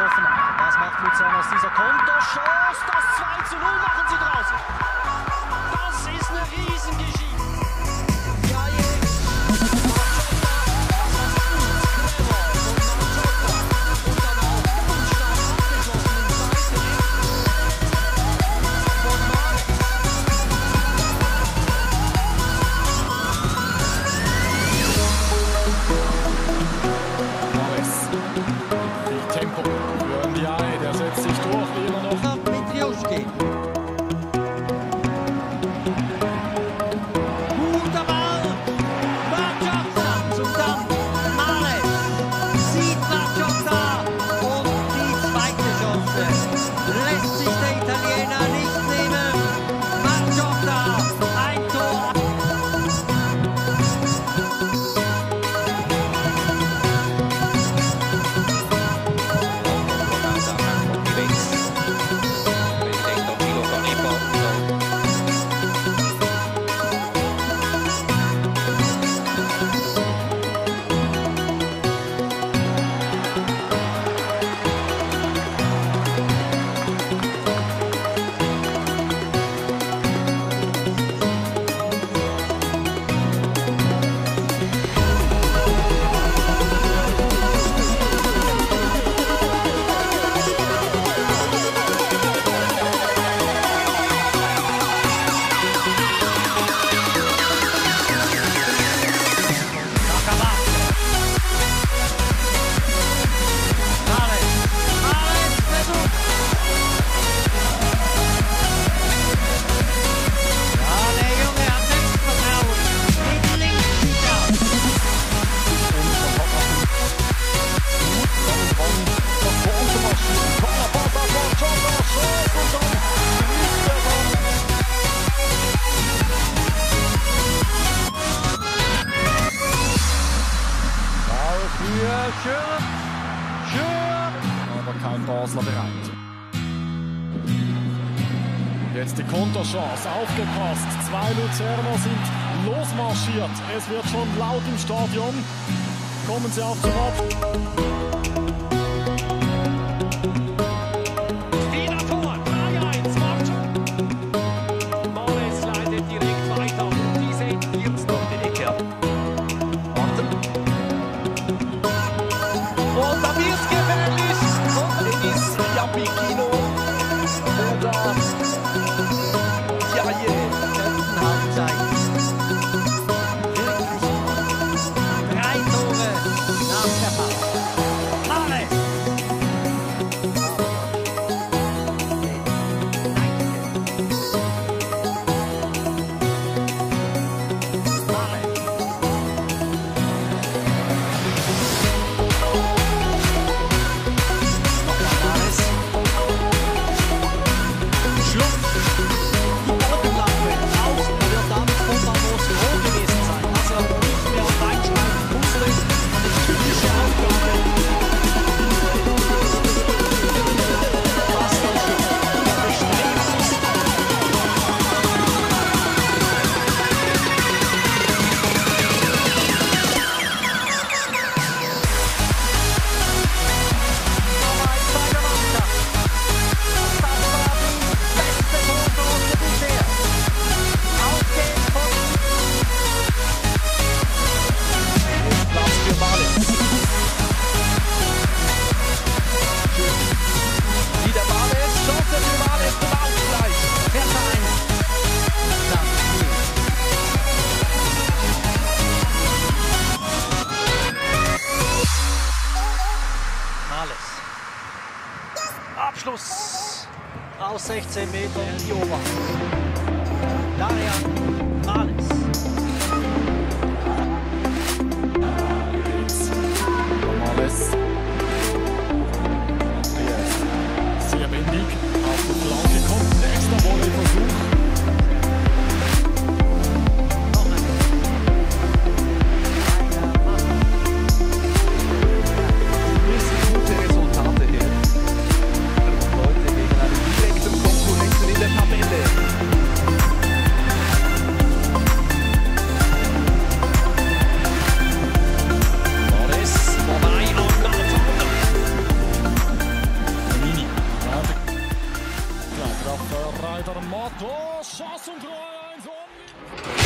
getroffen hat. Das macht Luzern aus dieser Konterchance. Das 2 zu 0 machen sie draus. Das ist eine Riesengeschichte. Aber kein Basler bereit. Jetzt die Konterchance, aufgepasst. Zwei Luzerner sind losmarschiert. Es wird schon laut im Stadion. Kommen Sie auf zum Abschluss. Walter. aus 16 Metern in die Oberfläche. etter mål. Og Sjasun Kroheim!